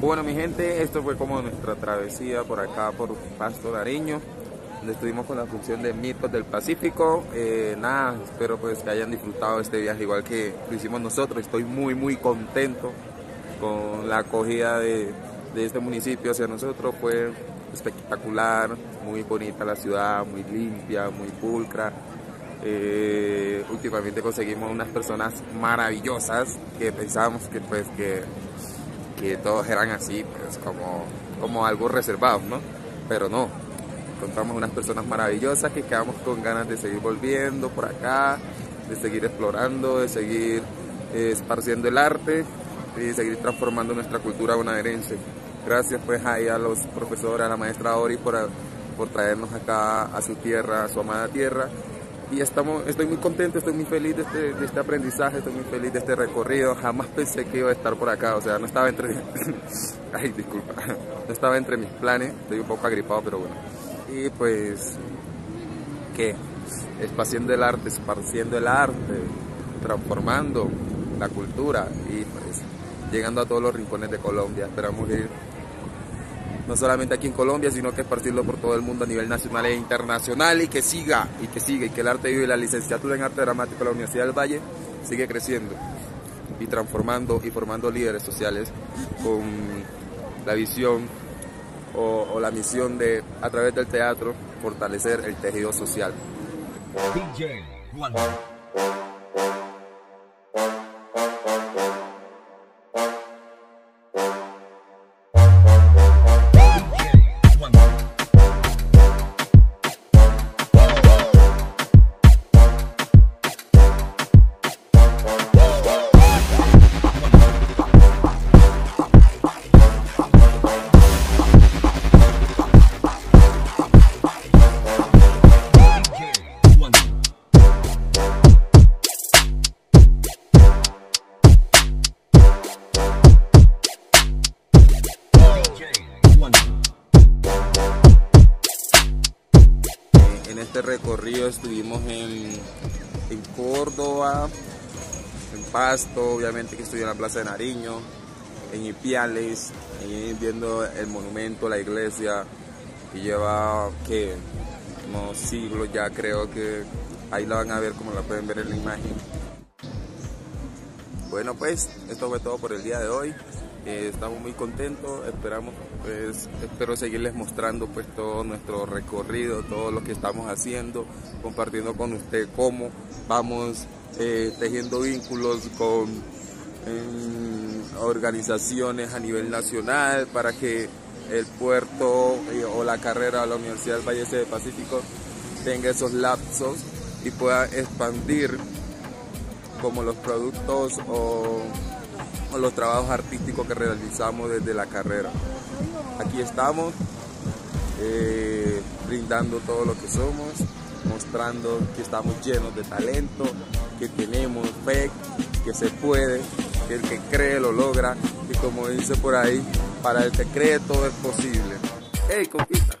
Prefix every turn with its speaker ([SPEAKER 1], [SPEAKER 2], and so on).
[SPEAKER 1] Bueno mi gente, esto fue como nuestra travesía por acá por Pasto Nariño, donde estuvimos con la función de Mitos del Pacífico. Eh, nada, espero pues que hayan disfrutado este viaje igual que lo hicimos nosotros. Estoy muy muy contento con la acogida de, de este municipio hacia nosotros. Fue espectacular, muy bonita la ciudad, muy limpia, muy pulcra. Eh, últimamente conseguimos unas personas maravillosas que pensábamos que pues que que todos eran así, pues como, como algo reservado, ¿no? Pero no, encontramos unas personas maravillosas que quedamos con ganas de seguir volviendo por acá, de seguir explorando, de seguir eh, esparciendo el arte y de seguir transformando nuestra cultura bonaerense. Gracias pues ahí a los profesores, a la maestra Ori por, por traernos acá a su tierra, a su amada tierra y estamos, estoy muy contento, estoy muy feliz de este, de este, aprendizaje, estoy muy feliz de este recorrido. Jamás pensé que iba a estar por acá, o sea, no estaba entre. Ay, disculpa, no estaba entre mis planes, estoy un poco agripado, pero bueno. Y pues, ¿qué? Esparciendo el arte, esparciendo el arte, transformando la cultura y pues llegando a todos los rincones de Colombia. Esperamos ir no solamente aquí en Colombia, sino que esparcirlo por todo el mundo a nivel nacional e internacional y que siga, y que siga, y que el arte vive la licenciatura en arte dramático de la Universidad del Valle sigue creciendo y transformando y formando líderes sociales con la visión o, o la misión de, a través del teatro, fortalecer el tejido social. DJ recorrido estuvimos en, en Córdoba, en Pasto, obviamente que estuve en la Plaza de Nariño, en Ipiales, viendo el monumento, la iglesia, que lleva que unos siglos ya creo que ahí la van a ver como la pueden ver en la imagen. Bueno pues, esto fue todo por el día de hoy. Eh, estamos muy contentos, esperamos, pues, espero seguirles mostrando pues todo nuestro recorrido, todo lo que estamos haciendo, compartiendo con usted cómo vamos eh, tejiendo vínculos con organizaciones a nivel nacional para que el puerto eh, o la carrera de la Universidad del Valle del Pacífico tenga esos lapsos y pueda expandir como los productos o los trabajos artísticos que realizamos desde la carrera. Aquí estamos eh, brindando todo lo que somos, mostrando que estamos llenos de talento, que tenemos fe, que se puede, que el que cree lo logra y como dice por ahí, para el que cree todo es posible. ¡Hey, conquista!